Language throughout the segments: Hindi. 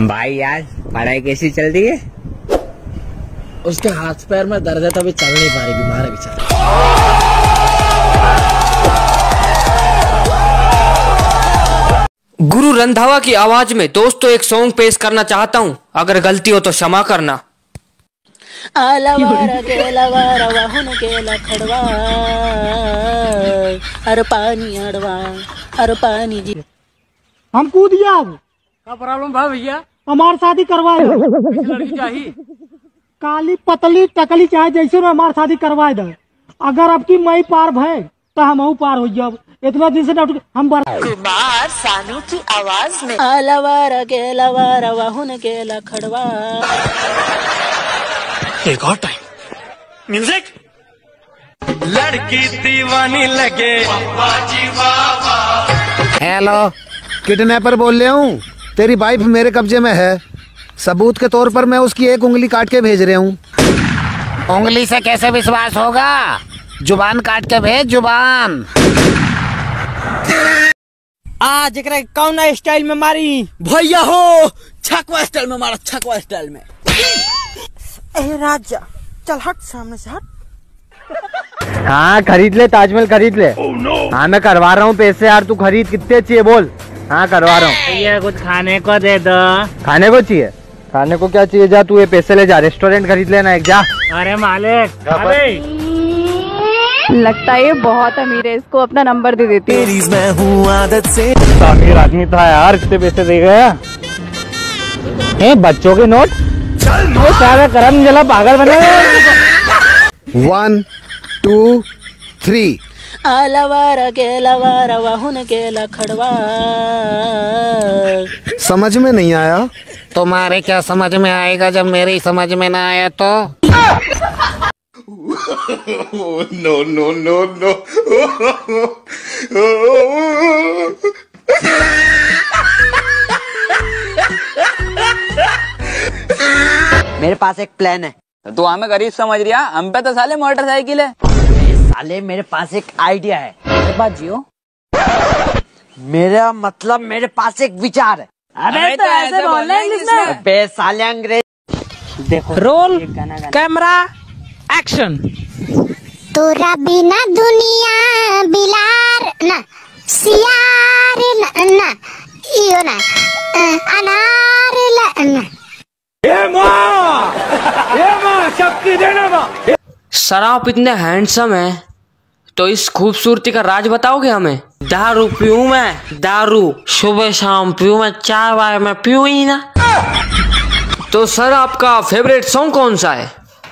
भाई यार पढ़ाई कैसी चल रही है? उसके हाथ पैर में दर्द है तभी चल नहीं पा रही बीमार है बेचारा। गुरु रंधावा की आवाज़ में दोस्तों एक सॉन्ग पेश करना चाहता हूँ अगर गलती हो तो क्षमा करना। आलवार गेलवार वाहन गेला खड़वा अर पानी अड़वा अर पानी जी। हम कूद गया क्या प्रॉब्लम था भैया? हमार शादी करवाए। लड़की चाहिए। काली पतली टकली चाहे जैसे ना हमार शादी करवाए दो। अगर अब की मई पार भय तो हम पार हो जब। इतना दिन से ना उठ- हम बर... आलवार गेलवार वाहन गेला खड़वा। एक और टाइम म्यूज़िक लड़की दीवानी लगे। हेलो किडनैपर बोल रहा हूँ? तेरी वाइफ मेरे कब्जे में है। सबूत के तौर पर मैं उसकी एक उंगली काट के भेज रहा हूँ। उंगली से कैसे विश्वास होगा? ज़ुबान काट के भेज ज़ुबान। आज कौन स्टाइल में मारी? भैया हो छकवा स्टाइल में मारा छकवा स्टाइल में। ए राजा चल हट सामने से हट। हाँ खरीद ले ताजमहल खरीद ले। हाँ मैं करवा रहा हूँ पैसे यार तू खरीद कितने चाहिए बोल। हाँ करवा रहा हूँ। भैया कुछ खाने को दे दो। खाने को चाहिए? खाने को क्या चाहिए? जा तू ये पैसे ले जा रेस्टोरेंट खरीद लेना एक जा। अरे मालिक लगता है ये बहुत अमीर है इसको अपना नंबर दे देती हूँ। मैं हूँ आदत से। अमीर आदमी था यार इतने पैसे दे गया। ए बच्चों के नोट? वो सारा करम जला पागल बने वन टू थ्री आलवार गेलवार वाहन गेला खड़वा। समझ में नहीं आया? तुम्हारे क्या समझ में आएगा? जब मेरी समझ में ना आया तो? नो नो नो नो मेरे पास एक प्लान है। तू हमें गरीब समझ रिया हम पे तो साले मोटरसाइकिल है। साले मेरे पास एक आइडिया है। मेरे पास जियो। मेरा मतलब मेरे पास एक विचार है। अबे तो ऐसे बोलना इंग्लिश में अबे साले अंग्रेज़। देखो रोल कैमरा एक्शन तोरा बिना दुनिया बिलार ना सियार ना ना इयो ना अनार ला ना। सर आप इतने हैंडसम हैं तो इस खूबसूरती का राज बताओगे हमें? दारू पीऊं मैं, दारू। सुबह शाम पीऊं मैं, चार बार मैं पीऊं ही ना। तो सर, आपका फेवरेट सॉन्ग कौन सा है?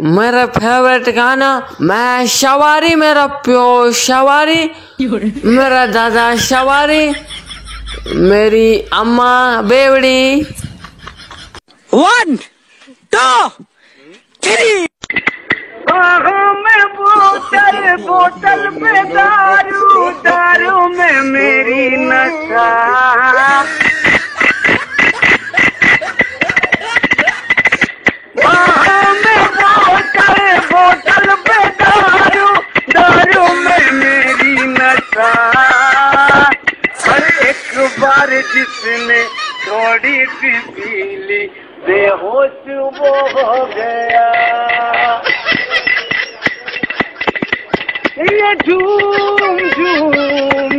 मेरा फेवरेट गाना, मैं सवारी मेरा प्यो सवारी मेरा दादा सवारी मेरी अम्मा बेवड़ी। वन टू थ्री में बोतल बोतल में दारू दारू में मेरी नशा। ये झूम झूम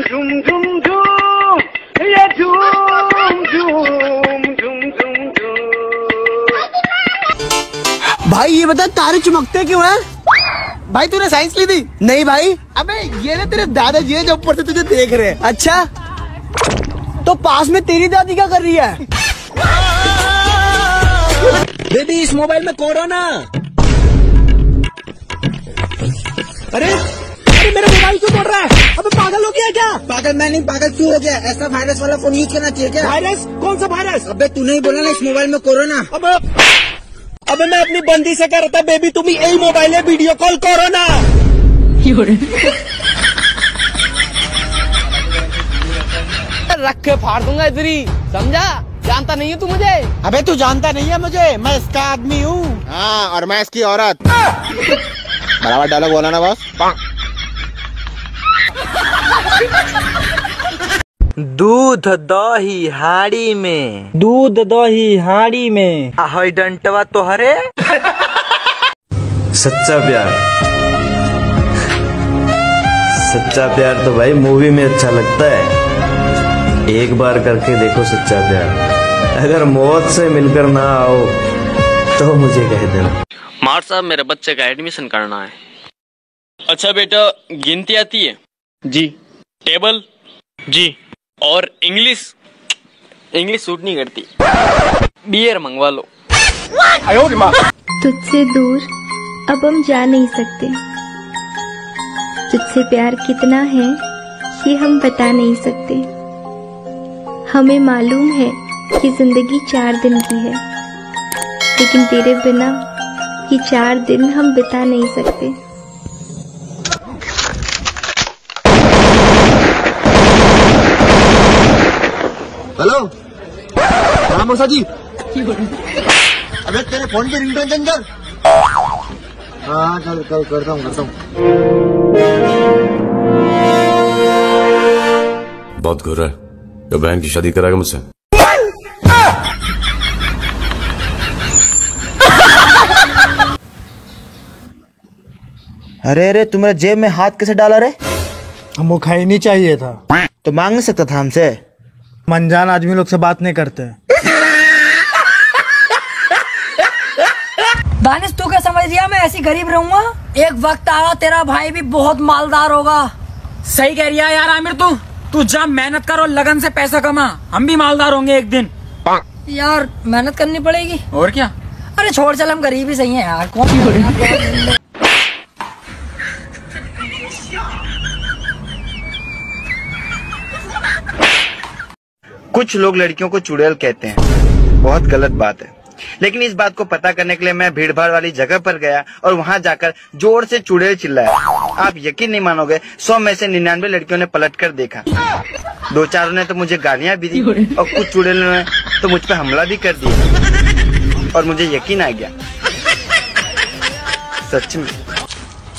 झूम झूम झूम। ये झूम झूम झूम झूम झूम। भाई, ये बता, तारे चमकते क्यों है? भाई, तूने साइंस ली थी? नहीं भाई। अबे, ये ना तेरे दादाजी है जो ऊपर से तुझे देख रहे हैं। अच्छा? तो पास में तेरी दादी क्या कर रही है? बेबी, इस मोबाइल में कोरोना। अरे मोबाइल क्यों बोल रहा है? अबे पागल हो गया क्या? पागल मैं नहीं पागल क्यों हो गया। ऐसा वायरस वाला फ़ोन यूज़ करना चाहिए क्या? वायरस कौन सा वायरस अबे तूने ही बोला ना इस मोबाइल में कोरोना अबे अबे मैं अपनी बंदी से कह रहा था बेबी तुम यही मोबाइल है वीडियो कॉल करो ना रख के फाड़ दूँगा इधर ही। समझा? जानता नहीं है तू मुझे? अबे तू जानता नहीं है मुझे? मैं इसका आदमी हूँ। हाँ और मैं इसकी औरत। बराबर डायलॉग बोला ना बस। दूध दही हाड़ी में। दूध दही हाड़ी में। हई डंटवा तोहरे? सच्चा प्यार। सच्चा प्यार तो भाई मूवी में अच्छा लगता है। एक बार करके देखो सच्चा प्यार। अगर मौत से मिलकर ना आओ तो मुझे कह देना। मार साहब मेरे बच्चे का एडमिशन करना है। अच्छा बेटा गिनती आती है? जी। टेबल? जी। और इंग्लिश? इंग्लिश सूट नहीं करती। बियर मंगवा लो। तुझसे दूर अब हम जा नहीं सकते। तुझसे प्यार कितना है ये हम बता नहीं सकते। हमें मालूम है कि ज़िंदगी चार दिन की है लेकिन तेरे बिना ये चार दिन हम बिता नहीं सकते। हेलो? हाँ मौसा जी। अबे तेरे फ़ोन की रिंगटोन चेंज कर हाँ चल कर करता हूँ करता हूँ। बहुत घुर है। तो बहन की शादी कराएगा मुझसे? अरे अरे तुम्हारे जेब में हाथ कैसे डाला रे? हमको खाई नहीं चाहिए था। तो मांग नहीं सकता था हमसे? मनजान आदमी लोग से बात नहीं करते। दानिश तू क्या समझ लिया मैं ऐसी गरीब रहूँगा? एक वक्त आएगा तेरा भाई भी बहुत मालदार होगा। सही कह रही है यार आमिर तू। तू जा मेहनत कर और लगन से पैसा कमा। हम भी मालदार होंगे एक दिन। यार मेहनत करनी पड़ेगी। और क्या? अरे छोड़ चल हम गरीब ही सही है यार। कौन कुछ लोग लड़कियों को चुड़ैल कहते हैं। बहुत गलत बात है। लेकिन इस बात को पता करने के लिए मैं भीड़ भाड़ वाली जगह पर गया और वहाँ जाकर ज़ोर से चुड़ैल चिल्लाया। आप यकीन नहीं मानोगे, सौ में से निन्यानवे लड़कियों ने पलट कर देखा। दो चारों ने तो मुझे गालियाँ भी दी और कुछ चुड़ैलों ने तो मुझ पर हमला भी कर दिया। और मुझे यकीन आ गया। सच में।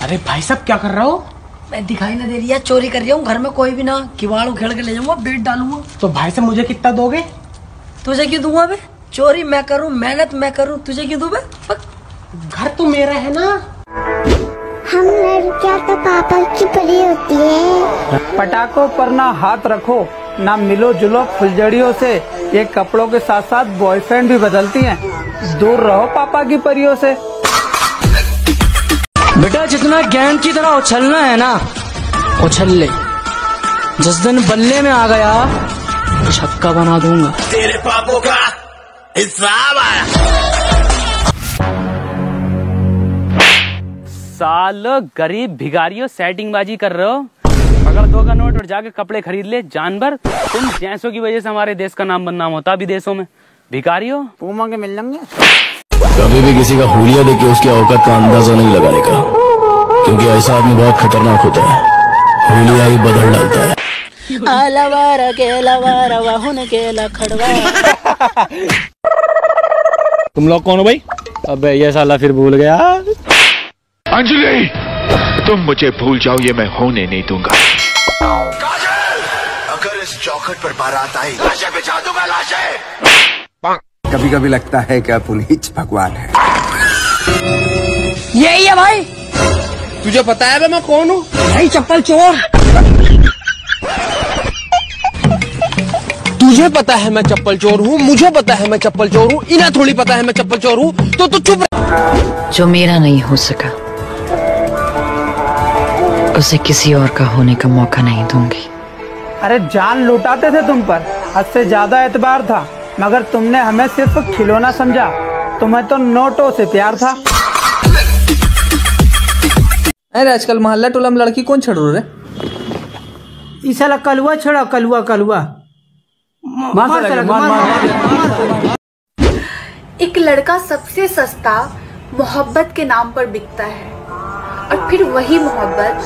अरे भाई साहब, क्या कर रहा हो? मैं दिखाई ना दे रही है चोरी कर रही हूँ घर में कोई भी ना किवाड़ उखेड़ के ले जाऊँगा बेट डालूँगा। तो भाई साहब मुझे कितना दोगे? तुझे क्यों दूँगा बे चोरी मैं करूँ मेहनत मैं करूँ तुझे क्यों दूँ बे? घर तो मेरा है ना। हम लड़कियाँ तो पापा की परी होती है। पटाखों पर ना हाथ रखो ना मिलो जुलो फुलझड़ियों से। ये कपड़ों के साथ साथ बॉयफ्रेंड भी बदलती हैं। दूर रहो पापा की परियों से। बेटा जितना गेंद की तरह उछलना है ना उछल ले। जिस दिन बल्ले में आ गया छक्का बना दूँगा। तेरे पापों का हिसाब आया। साल गरीब भिगारियों सेटिंग बाजी कर रहे हो। पकड़ दो का नोट और जाके कपड़े खरीद ले जानवर तुम जैसों की वजह से हमारे देश का नाम बदनाम होता विदेशों में। भिखारियों पूमा के मिल लेंगे कभी भी किसी का हुलिया देख के उसकी औकात का अंदाज़ा नहीं लगाने का। क्योंकि ऐसा आदमी बहुत खतरनाक होता है। हुलिया ही बदल डालता है। आलवार केलवार वाहुन केला खड़वा तुम लोग कौन हो भाई? अबे ये साला फिर भूल गया। अंजलि तुम मुझे भूल जाओ ये मैं होने नहीं दूँगा। अगर इस चौखट पर बारात आई लाशें बिछा दूँगा लाशें। कभी कभी लगता है कि पुनीत भगवान है। यही है भाई। तुझे पता है मैं कौन हूँ? नहीं चप्पल चोर। तुझे पता है मैं चप्पल चोर हूँ मुझे पता है मैं चप्पल चोर हूँ इन्हें थोड़ी पता है मैं चप्पल चोर हूँ तो तू चुप जो मेरा नहीं हो सका उसे किसी और का होने का मौका नहीं दूँगी। अरे जान लुटाते थे तुम पर। हद से ज़्यादा एतबार था। मगर तुमने हमें सिर्फ़ खिलौना समझा। तुम्हें तो नोटों से प्यार था। अरे आजकल मोहल्ला टोला में लड़की कौन छड़ रे ई कलुआ छड़ा कलुआ कलुआ। एक लड़का सबसे सस्ता मोहब्बत के नाम पर बिकता है। और फिर वही मोहब्बत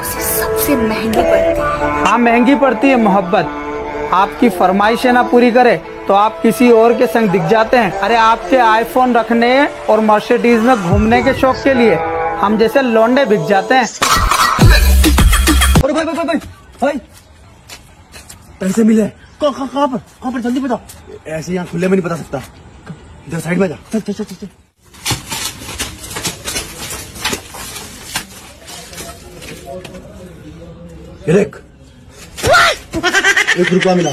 उसे सबसे महँगी पड़ती है। हाँ महँगी पड़ती है मोहब्बत। आपकी फरमाइशें ना पूरी करे। तो आप किसी और के संग दिख जाते हैं। अरे आपके आईफोन रखने और मर्सिडीज में घूमने के शौक के लिए हम जैसे लौंडे बिक जाते हैं। अरे भाई भाई भाई भाई पैसे मिले। कहाँ पर? कहाँ पर? जल्दी बता ऐसे यहाँ खुले में नहीं बता सकता। इधर साइड में जा। चल चल चल चल एक रुपया मिला।